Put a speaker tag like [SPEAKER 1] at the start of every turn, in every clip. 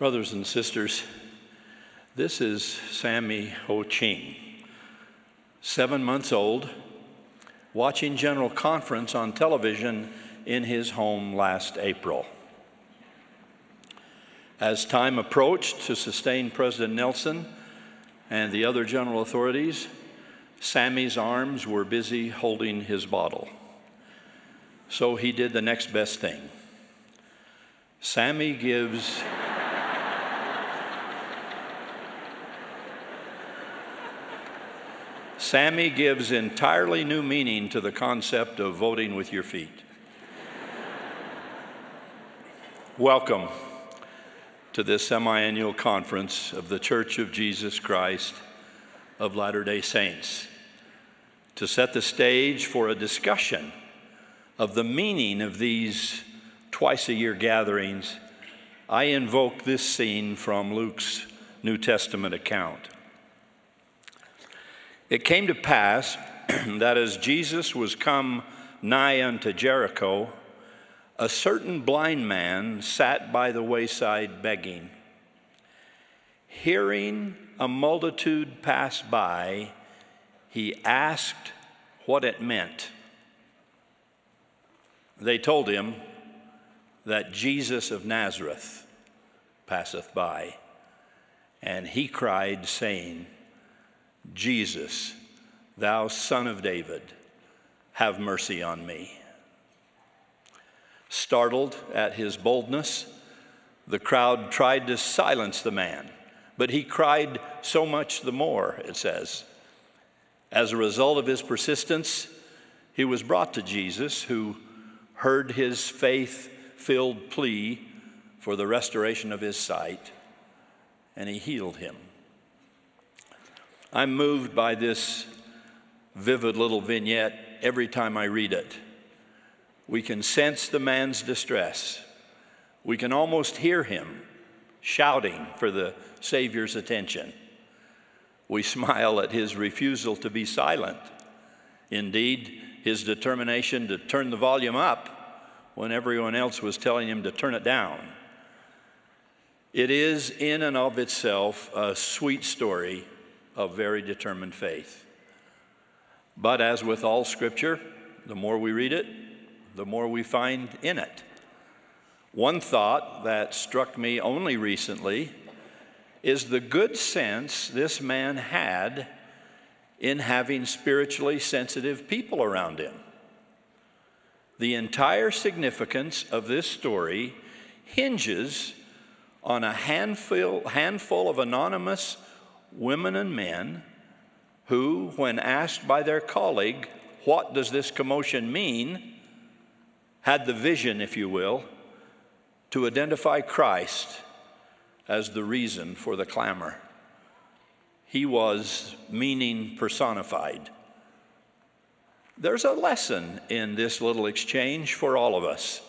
[SPEAKER 1] Brothers and sisters, this is Sammy Ho Ching, seven months old, watching General Conference on television in his home last April. As time approached to sustain President Nelson and the other general authorities, Sammy's arms were busy holding his bottle. So he did the next best thing. Sammy gives. Sammy gives entirely new meaning to the concept of voting with your feet. Welcome to this semi-annual conference of the Church of Jesus Christ of Latter-day Saints to set the stage for a discussion of the meaning of these twice a year gatherings, I invoke this scene from Luke's New Testament account. It came to pass that as Jesus was come nigh unto Jericho, a certain blind man sat by the wayside begging. Hearing a multitude pass by, he asked what it meant. They told him that Jesus of Nazareth passeth by. And he cried, saying, Jesus, thou son of David, have mercy on me. Startled at his boldness, the crowd tried to silence the man, but he cried so much the more, it says. As a result of his persistence, he was brought to Jesus, who heard his faith filled plea for the restoration of his sight, and he healed him. I'm moved by this vivid little vignette every time I read it. We can sense the man's distress. We can almost hear him shouting for the Savior's attention. We smile at his refusal to be silent. Indeed, his determination to turn the volume up when everyone else was telling him to turn it down. It is, in and of itself, a sweet story of very determined faith. But as with all scripture, the more we read it, the more we find in it. One thought that struck me only recently is the good sense this man had in having spiritually sensitive people around him. The entire significance of this story hinges on a handful, handful of anonymous women and men who, when asked by their colleague, What does this commotion mean? had the vision, if you will, to identify Christ as the reason for the clamor. He was meaning personified. There's a lesson in this little exchange for all of us.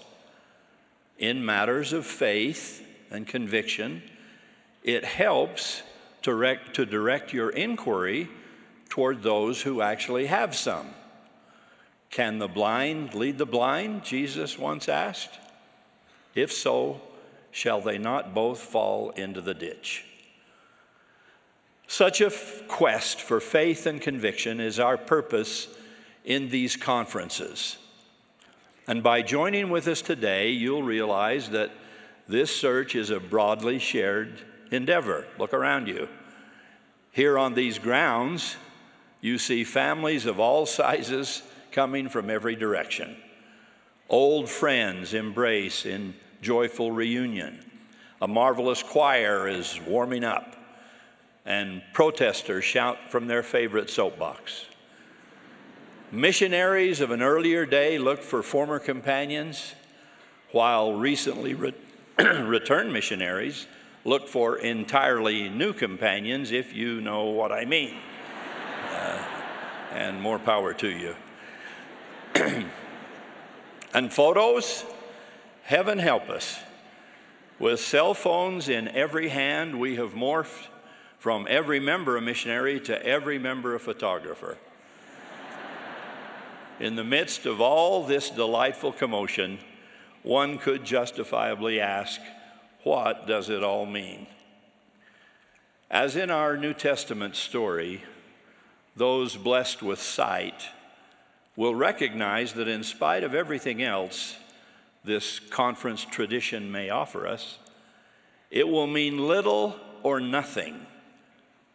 [SPEAKER 1] In matters of faith and conviction, it helps to direct, to direct your inquiry toward those who actually have some. Can the blind lead the blind? Jesus once asked. If so, shall they not both fall into the ditch? Such a quest for faith and conviction is our purpose in these conferences. And by joining with us today, you'll realize that this search is a broadly shared endeavor. Look around you. Here on these grounds, you see families of all sizes coming from every direction. Old friends embrace in joyful reunion. A marvelous choir is warming up, and protesters shout from their favorite soapbox. Missionaries of an earlier day look for former companions, while recently re- returned missionaries look for entirely new companions, if you know what I mean. Uh, and more power to you. and photos, heaven help us. With cell phones in every hand, we have morphed from every member a missionary to every member a photographer. in the midst of all this delightful commotion, one could justifiably ask, What does it all mean? As in our New Testament story, those blessed with sight will recognize that in spite of everything else this conference tradition may offer us, it will mean little or nothing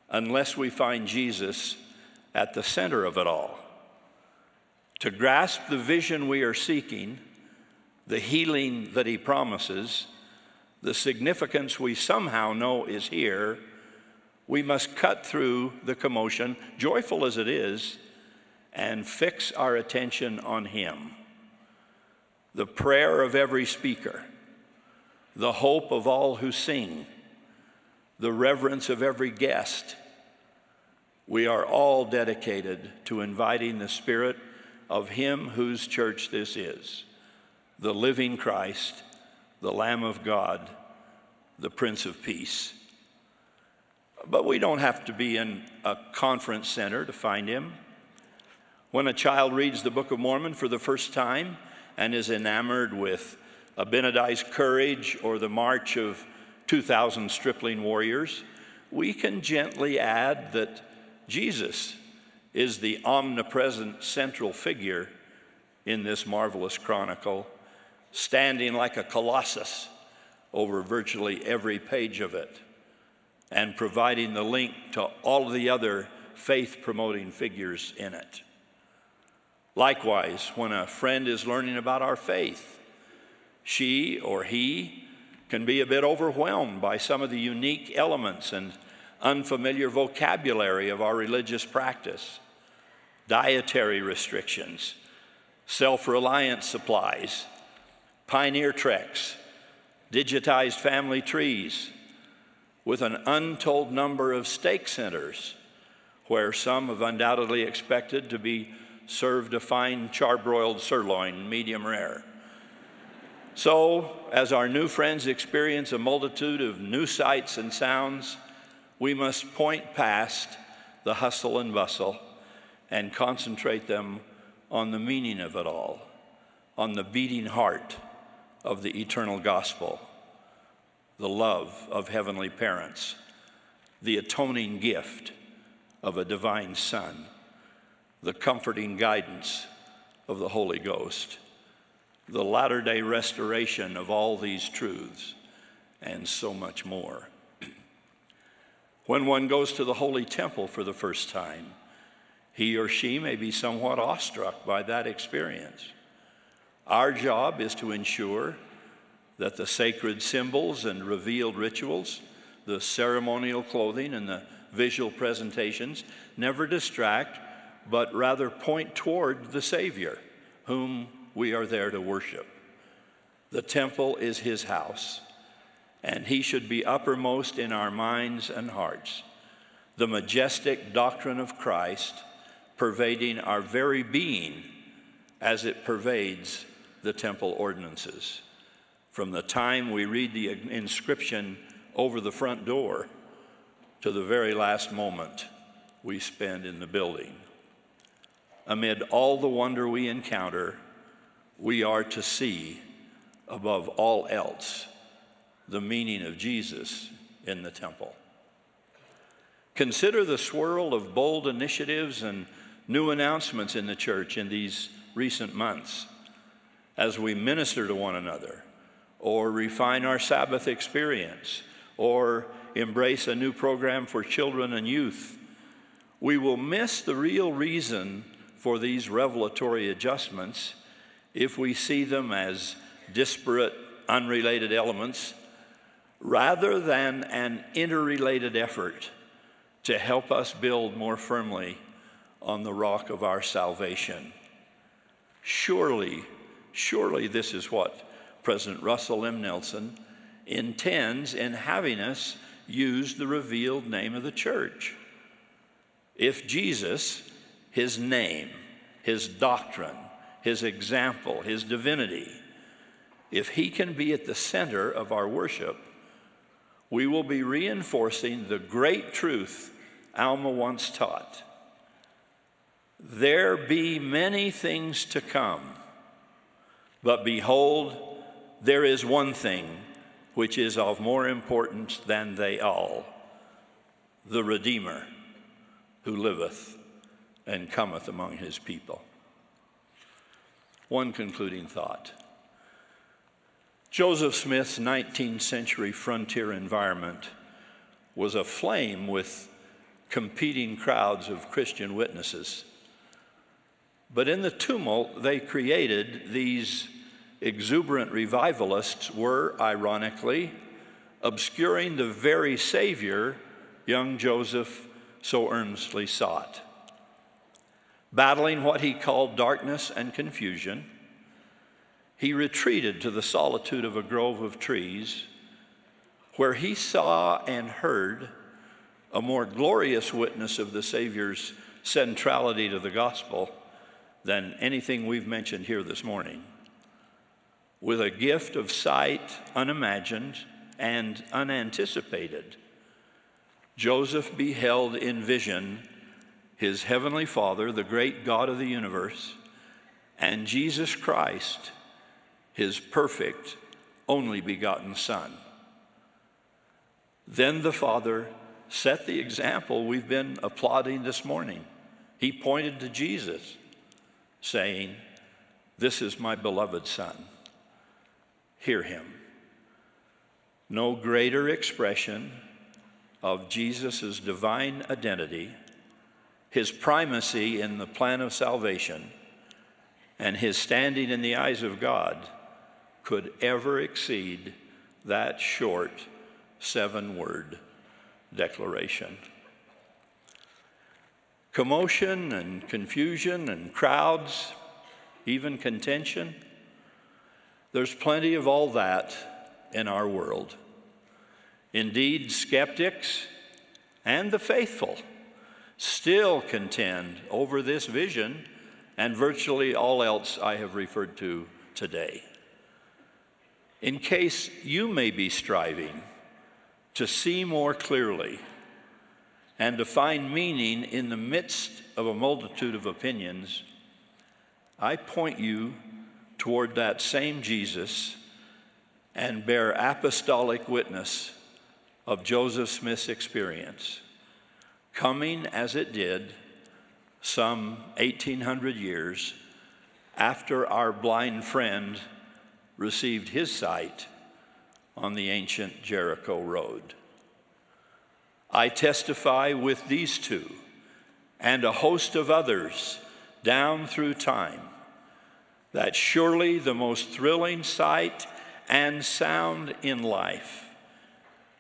[SPEAKER 1] unless we find Jesus at the center of it all. To grasp the vision we are seeking, the healing that he promises, the significance we somehow know is here, we must cut through the commotion, joyful as it is, and fix our attention on him. The prayer of every speaker, the hope of all who sing, the reverence of every guest. We are all dedicated to inviting the Spirit of Him whose church this is the living Christ, the Lamb of God, the Prince of Peace. But we don't have to be in a conference center to find him. When a child reads the Book of Mormon for the first time and is enamored with Abinadi's courage or the march of 2,000 stripling warriors, we can gently add that Jesus is the omnipresent central figure in this marvelous chronicle, standing like a colossus over virtually every page of it and providing the link to all of the other faith promoting figures in it. Likewise, when a friend is learning about our faith, she or he can be a bit overwhelmed by some of the unique elements and unfamiliar vocabulary of our religious practice, dietary restrictions, self reliance supplies, pioneer treks, digitized family trees, with an untold number of stake centers where some have undoubtedly expected to be served a fine charbroiled sirloin, medium rare. So, as our new friends experience a multitude of new sights and sounds, we must point past the hustle and bustle and concentrate them on the meaning of it all, on the beating heart of the eternal gospel, the love of heavenly parents, the atoning gift of a divine Son the comforting guidance of the Holy Ghost, the latter day restoration of all these truths, and so much more. when one goes to the Holy Temple for the first time, he or she may be somewhat awestruck by that experience. Our job is to ensure that the sacred symbols and revealed rituals, the ceremonial clothing and the visual presentations never distract but rather point toward the Savior, whom we are there to worship. The temple is his house, and he should be uppermost in our minds and hearts. The majestic doctrine of Christ pervading our very being as it pervades the temple ordinances. From the time we read the inscription over the front door to the very last moment we spend in the building amid all the wonder we encounter, we are to see above all else the meaning of Jesus in the temple. Consider the swirl of bold initiatives and new announcements in the church in these recent months as we minister to one another, or refine our Sabbath experience, or embrace a new program for children and youth. We will miss the real reason for these revelatory adjustments if we see them as disparate, unrelated elements rather than an interrelated effort to help us build more firmly on the rock of our salvation. Surely, surely this is what President Russell M. Nelson intends in having us use the revealed name of the church. If Jesus his name, his doctrine, his example, his divinity, if he can be at the center of our worship, we will be reinforcing the great truth Alma once taught. There be many things to come, but behold, there is one thing which is of more importance than they all the Redeemer who liveth and cometh among his people. One concluding thought. Joseph Smith's 19th century frontier environment was aflame with competing crowds of Christian witnesses. But in the tumult they created, these exuberant revivalists were, ironically, obscuring the very Savior young Joseph so earnestly sought. Battling what he called darkness and confusion, he retreated to the solitude of a grove of trees where he saw and heard a more glorious witness of the Savior's centrality to the gospel than anything we've mentioned here this morning. With a gift of sight unimagined and unanticipated, Joseph beheld in vision his heavenly Father, the great God of the universe, and Jesus Christ, his perfect, only begotten Son. Then the Father set the example we've been applauding this morning. He pointed to Jesus, saying, This is my beloved Son. Hear him. No greater expression of Jesus' divine identity, his primacy in the plan of salvation, and his standing in the eyes of God could ever exceed that short seven word declaration. Commotion and confusion and crowds, even contention, there's plenty of all that in our world. Indeed, skeptics and the faithful still contend over this vision and virtually all else I have referred to today. In case you may be striving to see more clearly and to find meaning in the midst of a multitude of opinions, I point you toward that same Jesus and bear apostolic witness of Joseph Smith's experience, coming as it did some 1800 years after our blind friend received his sight on the ancient Jericho road. I testify with these two and a host of others down through time that surely the most thrilling sight and sound in life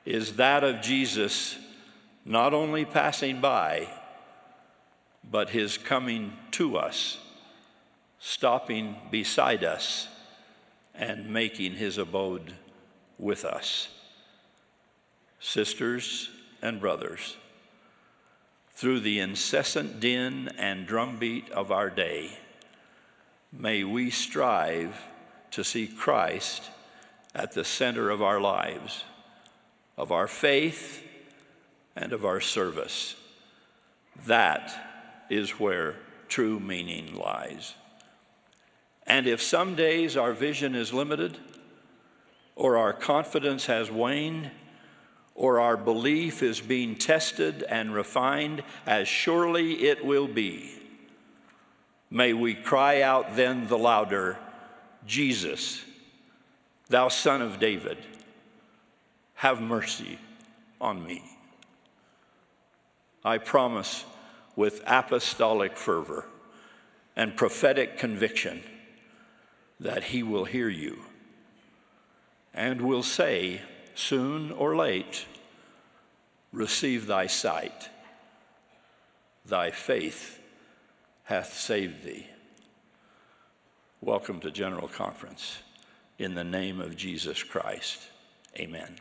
[SPEAKER 1] is that of Jesus not only passing by, but his coming to us, stopping beside us, and making his abode with us. Sisters and brothers, through the incessant din and drumbeat of our day, may we strive to see Christ at the center of our lives of our faith and of our service. That is where true meaning lies. And if some days our vision is limited, or our confidence has waned, or our belief is being tested and refined, as surely it will be, may we cry out then the louder, Jesus, thou son of David have mercy on me. I promise with apostolic fervor and prophetic conviction that he will hear you and will say, soon or late, Receive thy sight, thy faith hath saved thee. Welcome to General Conference in the name of Jesus Christ. Amen.